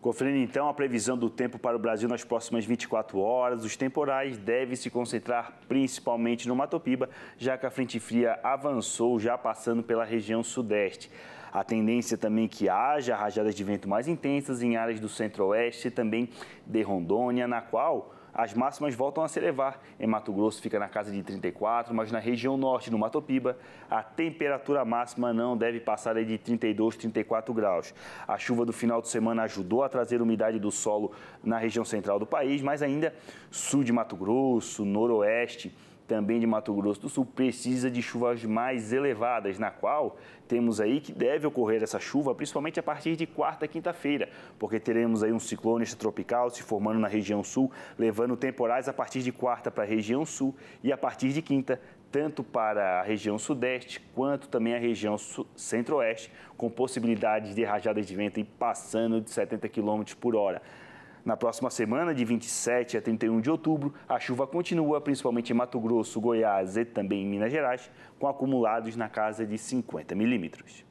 Conferindo então a previsão do tempo para o Brasil nas próximas 24 horas, os temporais devem se concentrar principalmente no Mato Piba, já que a frente fria avançou já passando pela região sudeste. A tendência também é que haja rajadas de vento mais intensas em áreas do centro-oeste e também de Rondônia, na qual as máximas voltam a se elevar. Em Mato Grosso fica na casa de 34, mas na região norte, no Mato Piba, a temperatura máxima não deve passar de 32, 34 graus. A chuva do final de semana ajudou a trazer umidade do solo na região central do país, mas ainda sul de Mato Grosso, noroeste, também de Mato Grosso do Sul, precisa de chuvas mais elevadas, na qual temos aí que deve ocorrer essa chuva, principalmente a partir de quarta, quinta-feira, porque teremos aí um ciclone tropical se formando na região sul, levando temporais a partir de quarta para a região sul e a partir de quinta tanto para a região sudeste quanto também a região centro-oeste, com possibilidades de rajadas de vento passando de 70 km por hora. Na próxima semana, de 27 a 31 de outubro, a chuva continua, principalmente em Mato Grosso, Goiás e também em Minas Gerais, com acumulados na casa de 50 milímetros.